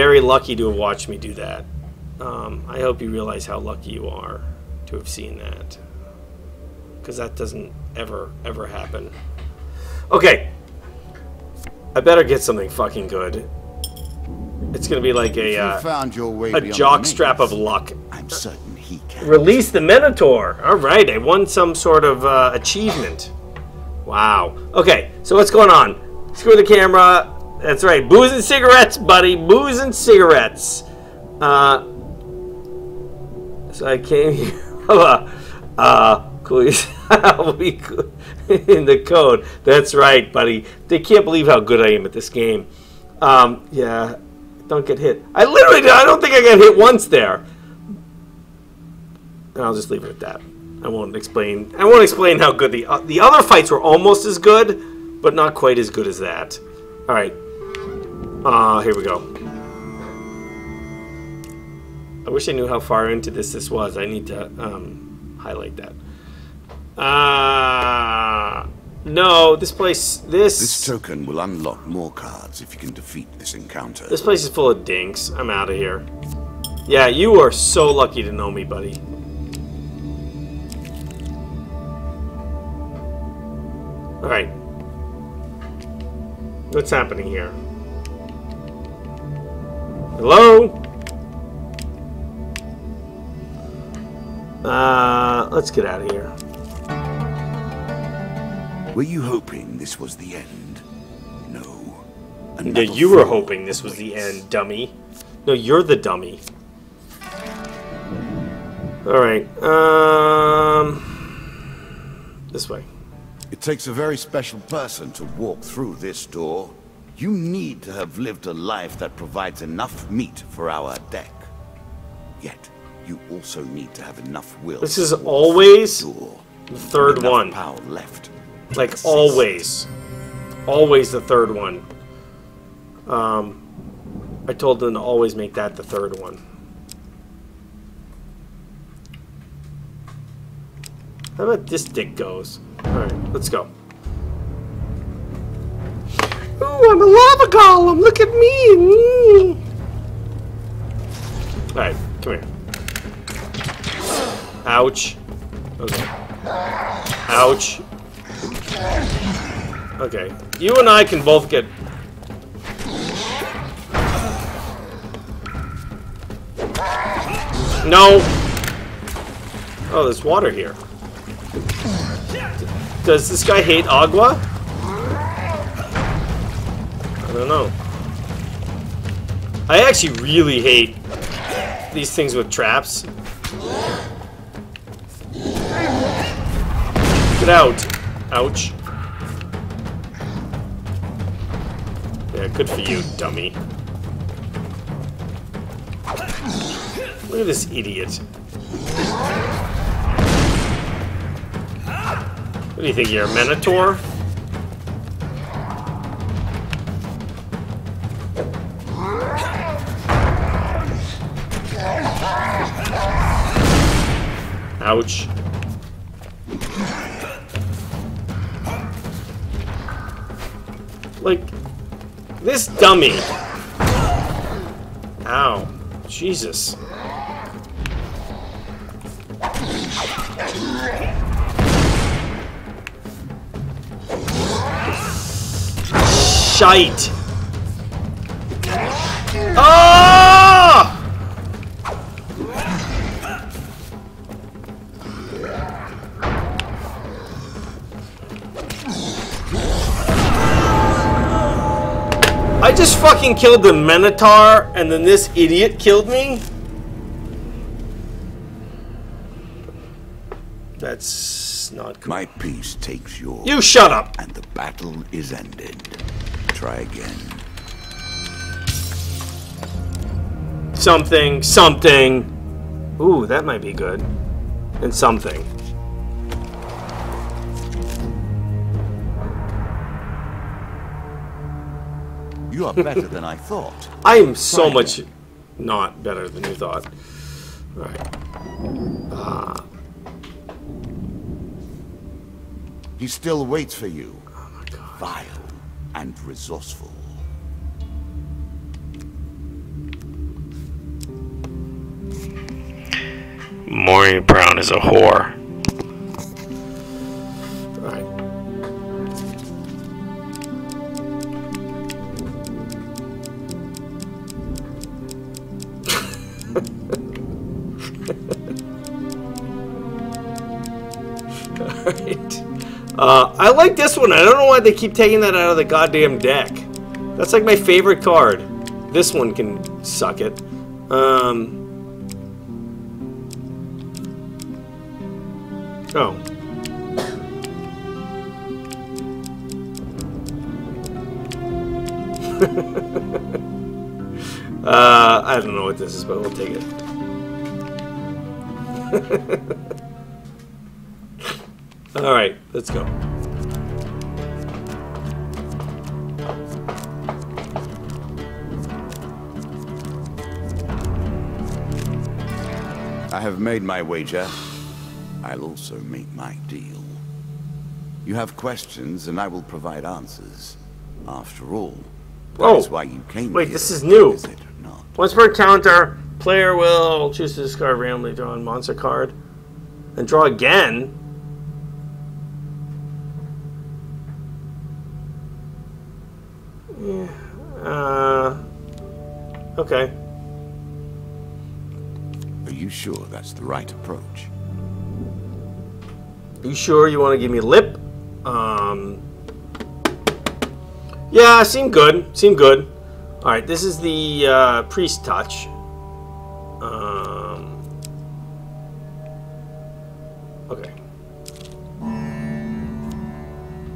very lucky to have watched me do that. Um, I hope you realize how lucky you are to have seen that. Because that doesn't ever, ever happen. Okay. I better get something fucking good. It's gonna be like a, uh, found your way a beyond jock the strap maze, of luck. I'm certain he can. Release the Minotaur. All right, I won some sort of uh, achievement. Wow. Okay, so what's going on? Screw the camera. That's right. Booze and cigarettes, buddy. Booze and cigarettes. Uh, so I came here. uh, in the code. That's right, buddy. They can't believe how good I am at this game. Um, yeah, don't get hit. I literally, I don't think I got hit once there. And I'll just leave it at that. I won't explain. I won't explain how good the uh, the other fights were almost as good, but not quite as good as that. All right. Uh, here we go. I wish I knew how far into this this was. I need to um, highlight that. Uh, no, this place. This This token will unlock more cards if you can defeat this encounter. this place is full of dinks. I'm out of here. Yeah, you are so lucky to know me, buddy. All right. What's happening here? Hello? Uh, let's get out of here. Were you hoping this was the end? No. Yeah, you were hoping this was the end, dummy. No, you're the dummy. Alright, um... This way. It takes a very special person to walk through this door. You need to have lived a life that provides enough meat for our deck. Yet, you also need to have enough will. This is to walk through always the third Enough one. Power left. Like, always. Always the third one. Um, I told them to always make that the third one. How about this dick goes? Alright, let's go. Ooh, I'm a lava golem! Look at me! Mm. Alright, come here. Ouch. Okay. Ouch. Okay. You and I can both get... No! Oh, there's water here. Does this guy hate agua? I don't know. I actually really hate these things with traps. Get out. Ouch. Yeah, good for you, dummy. Look at this idiot. What do you think, you're a Minotaur? Ouch. Like, this dummy. Ow. Jesus. Shite. Ah! I just fucking killed the Minotaur and then this idiot killed me? That's not cool. My piece takes yours. You shut up! And the battle is ended. Try again. Something, something. Ooh, that might be good. And something. You are better than I thought. I am so much not better than you thought. All right. Ah. He still waits for you. Oh my god. Vile and resourceful. Maureen Brown is a whore. Uh, I like this one. I don't know why they keep taking that out of the goddamn deck. That's like my favorite card. This one can suck it. Um, oh. uh, I don't know what this is, but we'll take it. All right, let's go. I have made my wager. I'll also make my deal. You have questions, and I will provide answers. After all, that Oh, why you came wait, here, this is new. Is? Once per encounter, player will choose to discard randomly drawn monster card and draw again. Yeah. Uh. Okay. Are you sure that's the right approach? You sure you want to give me a lip? Um. Yeah, seem good. Seem good. All right, this is the uh, priest touch.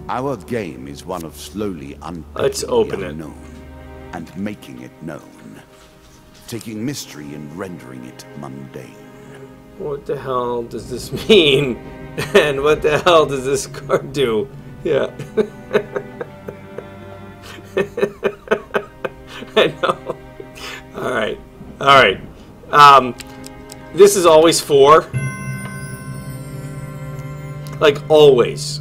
Our game is one of slowly open the it. unknown and making it known. Taking mystery and rendering it mundane. What the hell does this mean? And what the hell does this card do? Yeah. I know. All right. All right. Um, this is always four. Like always.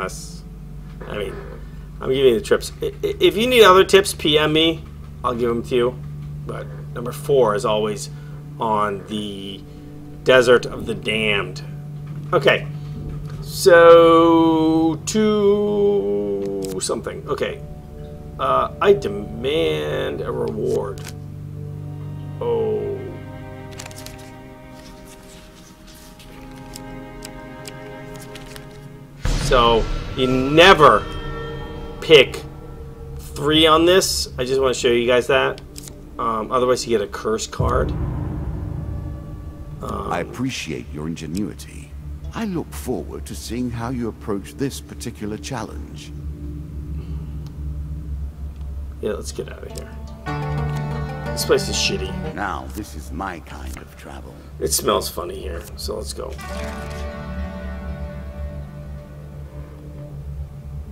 Unless, I mean, I'm giving you the i- If you need other tips, PM me. I'll give them to you. But number four is always on the Desert of the Damned. Okay. So, two something. Okay. Uh, I demand a reward. Oh. So, you never pick three on this. I just want to show you guys that. Um, otherwise, you get a curse card. I appreciate your ingenuity. I look forward to seeing how you approach this particular challenge. Yeah, let's get out of here. This place is shitty. Now, this is my kind of travel. It smells funny here, so let's go.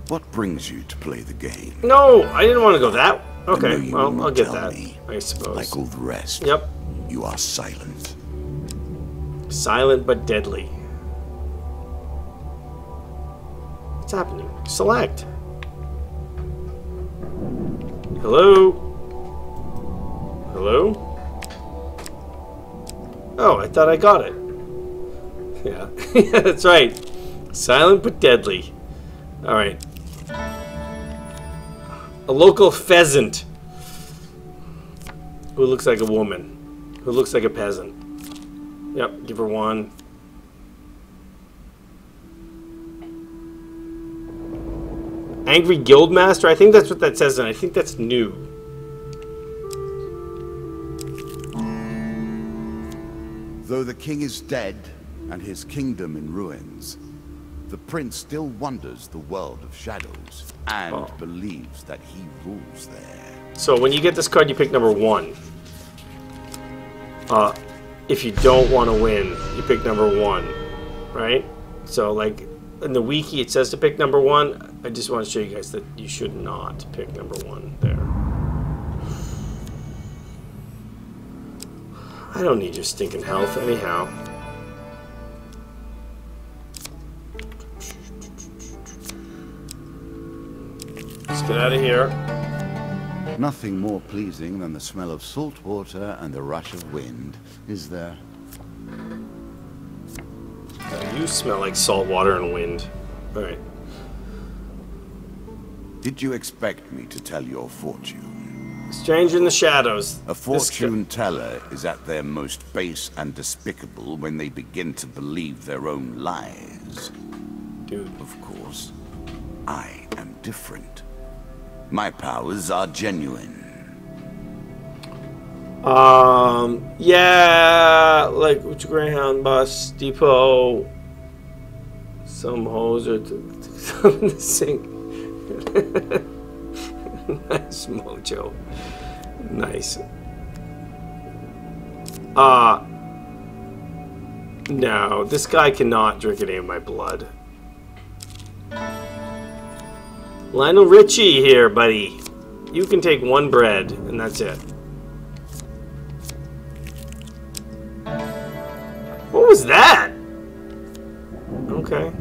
What brings you to play the game? No, I didn't want to go that. Okay, well, I'll get that. me. I suppose. Like all the rest. Yep. You are silent. Silent but deadly. What's happening? Select. Hello? Hello? Oh, I thought I got it. Yeah, yeah that's right. Silent but deadly. Alright. A local pheasant who looks like a woman, who looks like a peasant. Yep, give her one. Angry Guildmaster? I think that's what that says, and I think that's new. Though the king is dead and his kingdom in ruins, the prince still wanders the world of shadows and Oh. believes that he rules there. So when you get this card, you pick number one. Uh, if you don't want to win, you pick number one, right? So like in the wiki, it says to pick number one. I just want to show you guys that you should not pick number one there. I don't need your stinking health anyhow. Let's get out of here. Nothing more pleasing than the smell of salt water and the rush of wind, is there? Uh, you smell like salt water and wind. Alright. Did you expect me to tell your fortune? Stranger in the shadows. A fortune teller is at their most base and despicable when they begin to believe their own lies. Dude. Of course, I am different. My powers are genuine. Um, yeah, like which Greyhound bus depot. Some hoes are something to nice mojo. Nice. Uh no, this guy cannot drink any of my blood. Lionel Richie here, buddy. You can take one bread, and that's it. What was that? Okay.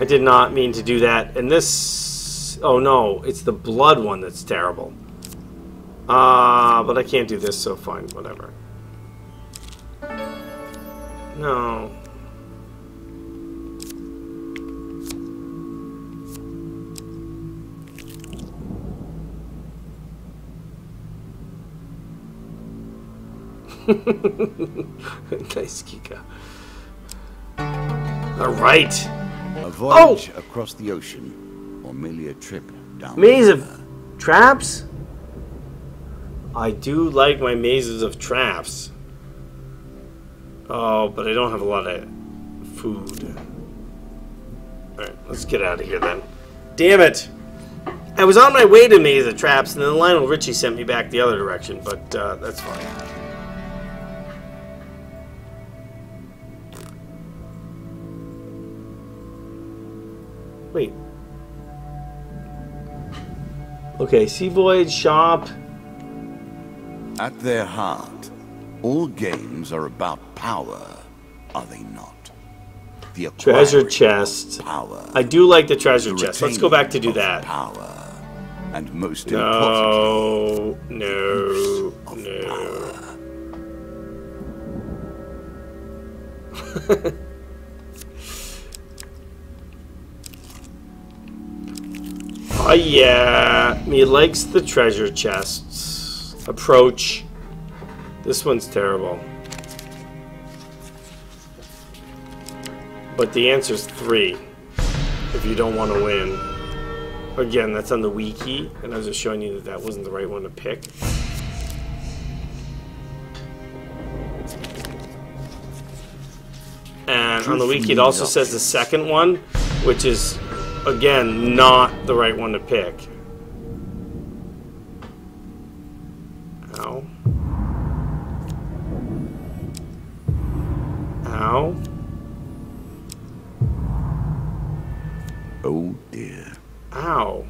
I did not mean to do that. And this... Oh no, it's the blood one that's terrible. Ah, uh, but I can't do this, so fine, whatever. No. nice, Kika. All right. A voyage oh! across the ocean, or merely a trip down. Maze of traps. I do like my mazes of traps. Oh, but I don't have a lot of food. Alright, let's get out of here then. Damn it! I was on my way to Maze of Traps, and then Lionel Richie sent me back the other direction, but uh, that's fine. Wait. Okay, Sea Voyage Shop. At their heart, all games are about power, are they not? The treasure chest. Power. I do like the treasure the chest. Let's go back to do that. Power. And most no, no, no. oh yeah, he likes the treasure chests. Approach. This one's terrible. But the answer's three. If you don't want to win. Again, that's on the wiki, and I was just showing you that that wasn't the right one to pick. And on the wiki, it also says the second one, which is, again, not the right one to pick. Ow. Ow. Oh dear. Ow.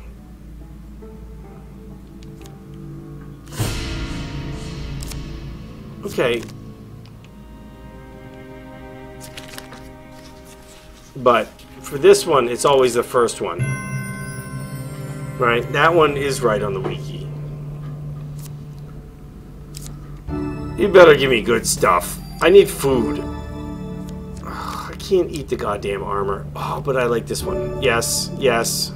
Okay. But for this one, it's always the first one. Right? That one is right on the wiki. You better give me good stuff. I need food can't eat the goddamn armor. Oh, but I like this one. Yes, yes.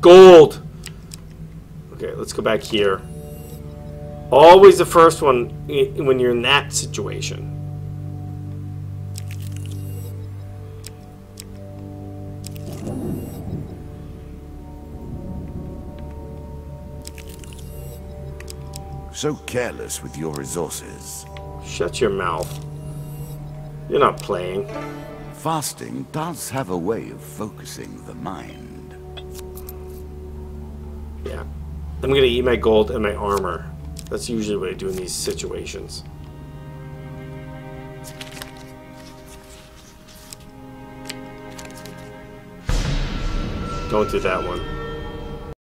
Gold! Okay, let's go back here. Always the first one when you're in that situation. So careless with your resources. Shut your mouth. You're not playing. Fasting does have a way of focusing the mind. Yeah. I'm gonna eat my gold and my armor. That's usually what I do in these situations. Don't do that one.